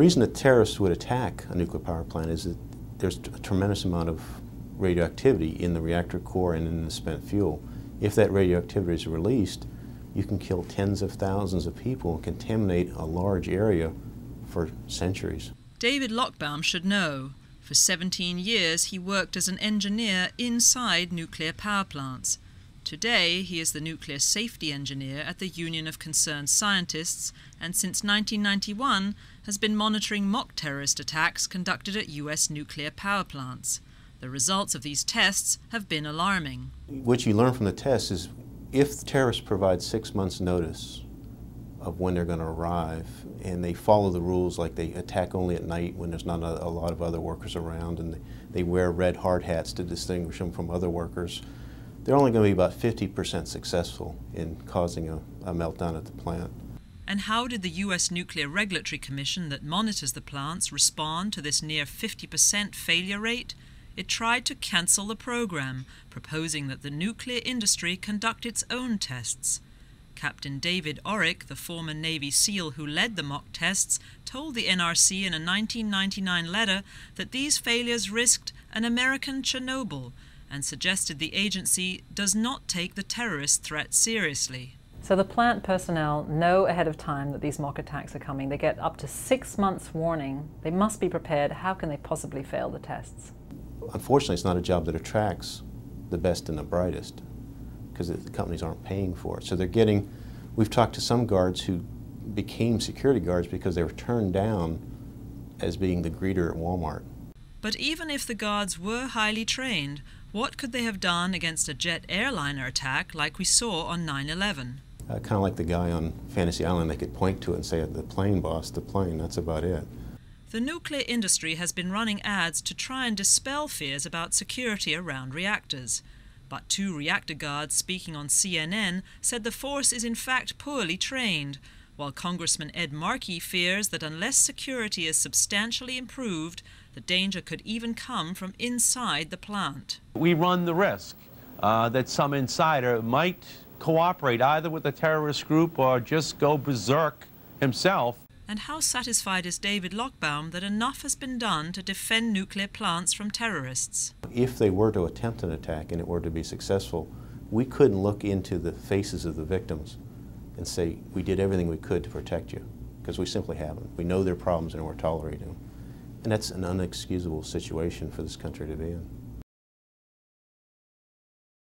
reason that terrorists would attack a nuclear power plant is that there's a tremendous amount of radioactivity in the reactor core and in the spent fuel. If that radioactivity is released, you can kill tens of thousands of people and contaminate a large area for centuries. David Lochbaum should know. For 17 years, he worked as an engineer inside nuclear power plants. Today, he is the nuclear safety engineer at the Union of Concerned Scientists and since 1991 has been monitoring mock terrorist attacks conducted at U.S. nuclear power plants. The results of these tests have been alarming. What you learn from the tests is if the terrorists provide six months' notice of when they're going to arrive and they follow the rules like they attack only at night when there's not a, a lot of other workers around and they, wear red hard hats to distinguish them from other workers, they're only going to be about 50% successful in causing a, a meltdown at the plant. And how did the U.S. Nuclear Regulatory Commission that monitors the plants respond to this near 50% failure rate? It tried to cancel the program, proposing that the nuclear industry conduct its own tests. Captain David Orrick, the former Navy SEAL who led the mock tests, told the NRC in a 1999 letter that these failures risked an American Chernobyl and suggested the agency does not take the terrorist threat seriously. So the plant personnel know ahead of time that these mock attacks are coming. They get up to six months warning. They must be prepared. How can they possibly fail the tests? Unfortunately, it's not a job that attracts the best and the brightest because the companies aren't paying for it. So they're getting, we've talked to some guards who became security guards because they were turned down as being the greeter at Walmart. But even if the guards were highly trained, what could they have done against a jet airliner attack like we saw on 9 11? Uh, kind of like the guy on Fantasy Island, they could point to it and say, the plane, boss, the plane, that's about it. The nuclear industry has been running ads to try and dispel fears about security around reactors. But two reactor guards speaking on CNN said the force is in fact poorly trained, while Congressman Ed Markey fears that unless security is substantially improved, the danger could even come from inside the plant. We run the risk uh, that some insider might cooperate either with the terrorist group or just go berserk himself and how satisfied is David Lochbaum that enough has been done to defend nuclear plants from terrorists? If they were to attempt an attack and it were to be successful, we couldn't look into the faces of the victims and say, we did everything we could to protect you, because we simply haven't. We know their problems and we're tolerating them. And that's an unexcusable situation for this country to be in.